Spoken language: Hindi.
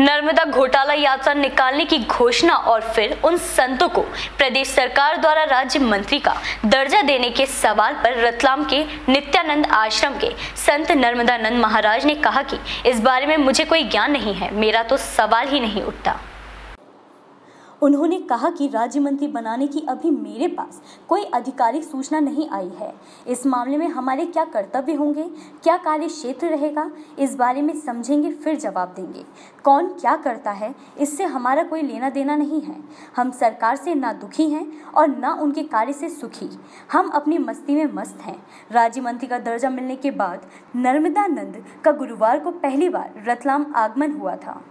माला यात्रा निकालने की घोषणा और फिर उन संतों को प्रदेश सरकार द्वारा राज्य मंत्री का दर्जा देने के सवाल पर रतलाम के नित्यानंद आश्रम के संत नर्मदानंद महाराज ने कहा कि इस बारे में मुझे कोई ज्ञान नहीं है, मेरा तो सवाल ही नहीं उठता। उन्होंने कहा कि राज्य मंत्री बनाने की अभी मेरे पास कोई आधिकारिक सूचना नहीं आई है। इस मामले में हमारे क्या कर्तव्य होंगे? क्या कार्य क्षेत्र रहेगा? इस बारे में समझेंगे, फिर जवाब देंगे। कौन क्या करता है? इससे हमारा कोई लेना देना नहीं है। हम सरकार से ना दुखी हैं और ना उनके कार्य से सुखी। हम अपनी मस्ती में मस्त हैं। राज्य मंत्री का दर्जा मिलने के बाद नर्मदानंद का गुरुवार को पहली बार रतलाम आगमन हुआ था।